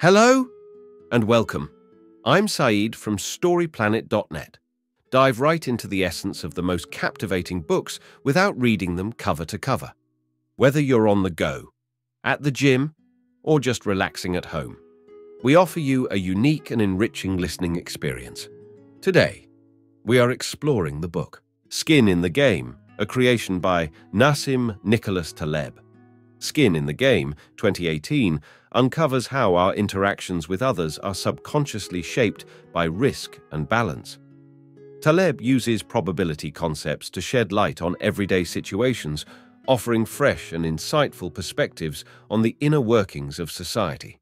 Hello and welcome. I'm Saeed from StoryPlanet.net. Dive right into the essence of the most captivating books without reading them cover to cover. Whether you're on the go, at the gym, or just relaxing at home, we offer you a unique and enriching listening experience. Today, we are exploring the book Skin in the Game, a creation by Nassim Nicholas Taleb. Skin in the Game, 2018, uncovers how our interactions with others are subconsciously shaped by risk and balance. Taleb uses probability concepts to shed light on everyday situations, offering fresh and insightful perspectives on the inner workings of society.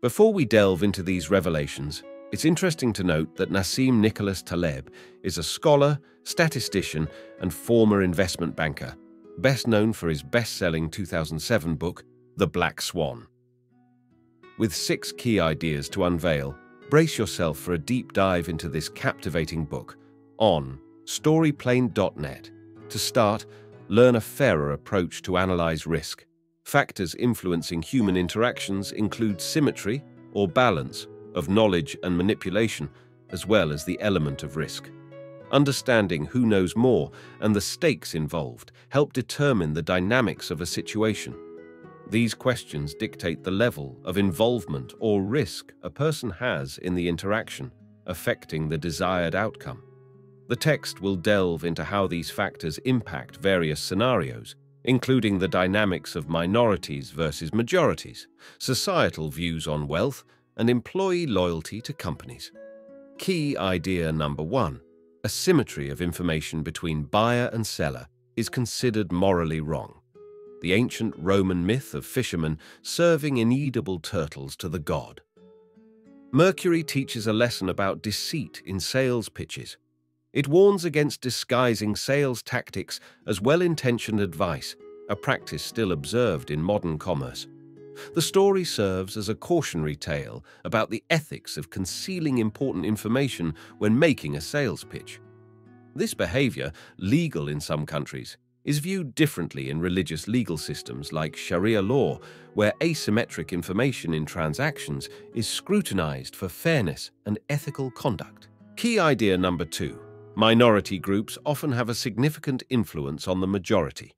Before we delve into these revelations, it's interesting to note that Nassim Nicholas Taleb is a scholar, statistician, and former investment banker, best known for his best-selling 2007 book, The Black Swan. With six key ideas to unveil, brace yourself for a deep dive into this captivating book on storyplanet.net. To start, learn a fairer approach to analyze risk. Factors influencing human interactions include symmetry or balance of knowledge and manipulation, as well as the element of risk. Understanding who knows more and the stakes involved help determine the dynamics of a situation. These questions dictate the level of involvement or risk a person has in the interaction, affecting the desired outcome. The text will delve into how these factors impact various scenarios, including the dynamics of minorities versus majorities, societal views on wealth, and employee loyalty to companies. Key idea number one, asymmetry of information between buyer and seller is considered morally wrong the ancient Roman myth of fishermen serving inedible turtles to the god. Mercury teaches a lesson about deceit in sales pitches. It warns against disguising sales tactics as well-intentioned advice, a practice still observed in modern commerce. The story serves as a cautionary tale about the ethics of concealing important information when making a sales pitch. This behavior, legal in some countries, is viewed differently in religious legal systems like Sharia law, where asymmetric information in transactions is scrutinized for fairness and ethical conduct. Key idea number two, minority groups often have a significant influence on the majority.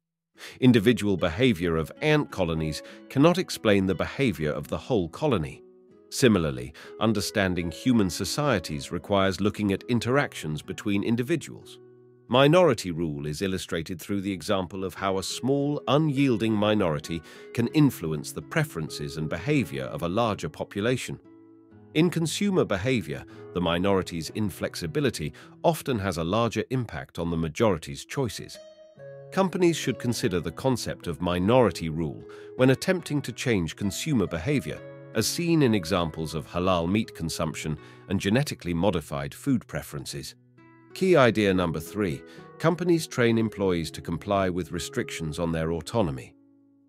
Individual behavior of ant colonies cannot explain the behavior of the whole colony. Similarly, understanding human societies requires looking at interactions between individuals. Minority rule is illustrated through the example of how a small, unyielding minority can influence the preferences and behavior of a larger population. In consumer behavior, the minority's inflexibility often has a larger impact on the majority's choices. Companies should consider the concept of minority rule when attempting to change consumer behavior, as seen in examples of halal meat consumption and genetically modified food preferences. Key idea number three, companies train employees to comply with restrictions on their autonomy.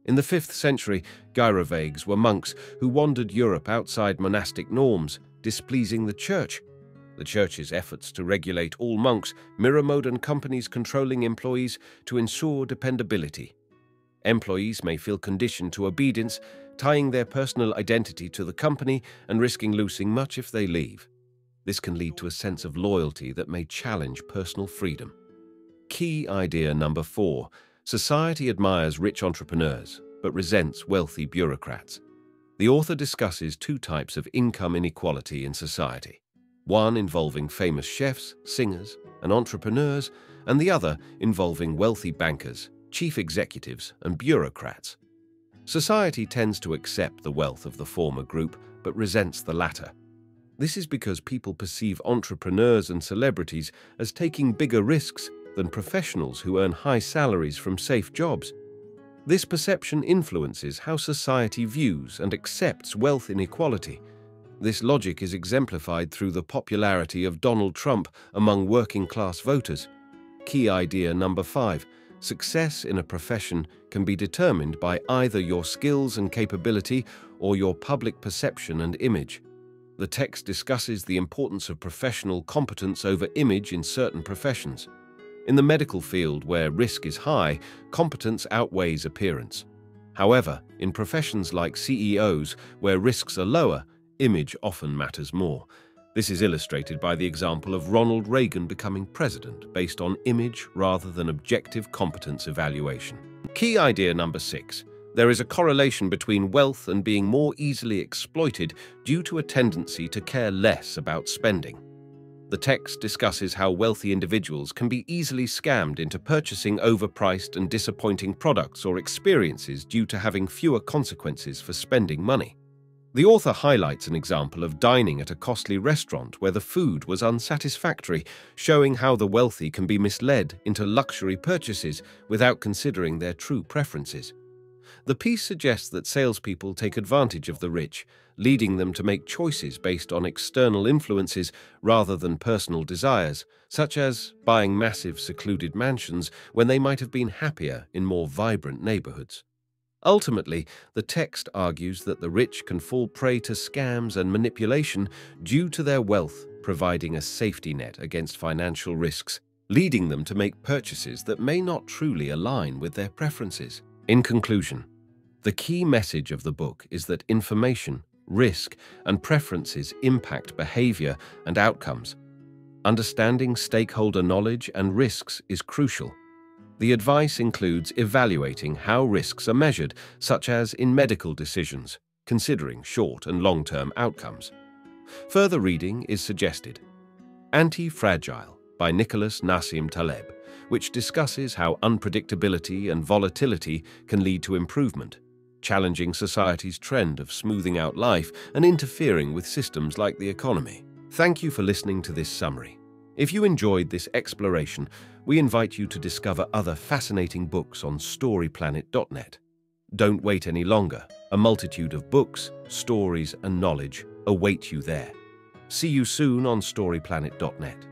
In the 5th century, Gyrovages were monks who wandered Europe outside monastic norms, displeasing the church. The church's efforts to regulate all monks mirror modern companies controlling employees to ensure dependability. Employees may feel conditioned to obedience, tying their personal identity to the company and risking losing much if they leave. This can lead to a sense of loyalty that may challenge personal freedom. Key idea number four, society admires rich entrepreneurs, but resents wealthy bureaucrats. The author discusses two types of income inequality in society. One involving famous chefs, singers, and entrepreneurs, and the other involving wealthy bankers, chief executives, and bureaucrats. Society tends to accept the wealth of the former group, but resents the latter. This is because people perceive entrepreneurs and celebrities as taking bigger risks than professionals who earn high salaries from safe jobs. This perception influences how society views and accepts wealth inequality. This logic is exemplified through the popularity of Donald Trump among working-class voters. Key idea number five, success in a profession can be determined by either your skills and capability or your public perception and image. The text discusses the importance of professional competence over image in certain professions. In the medical field, where risk is high, competence outweighs appearance. However, in professions like CEOs, where risks are lower, image often matters more. This is illustrated by the example of Ronald Reagan becoming president based on image rather than objective competence evaluation. Key idea number six. There is a correlation between wealth and being more easily exploited due to a tendency to care less about spending. The text discusses how wealthy individuals can be easily scammed into purchasing overpriced and disappointing products or experiences due to having fewer consequences for spending money. The author highlights an example of dining at a costly restaurant where the food was unsatisfactory, showing how the wealthy can be misled into luxury purchases without considering their true preferences. The piece suggests that salespeople take advantage of the rich, leading them to make choices based on external influences rather than personal desires, such as buying massive secluded mansions when they might have been happier in more vibrant neighborhoods. Ultimately, the text argues that the rich can fall prey to scams and manipulation due to their wealth providing a safety net against financial risks, leading them to make purchases that may not truly align with their preferences. In conclusion, the key message of the book is that information, risk, and preferences impact behavior and outcomes. Understanding stakeholder knowledge and risks is crucial the advice includes evaluating how risks are measured, such as in medical decisions, considering short and long-term outcomes. Further reading is suggested. Anti-Fragile by Nicholas Nassim Taleb, which discusses how unpredictability and volatility can lead to improvement, challenging society's trend of smoothing out life and interfering with systems like the economy. Thank you for listening to this summary. If you enjoyed this exploration, we invite you to discover other fascinating books on StoryPlanet.net. Don't wait any longer. A multitude of books, stories, and knowledge await you there. See you soon on StoryPlanet.net.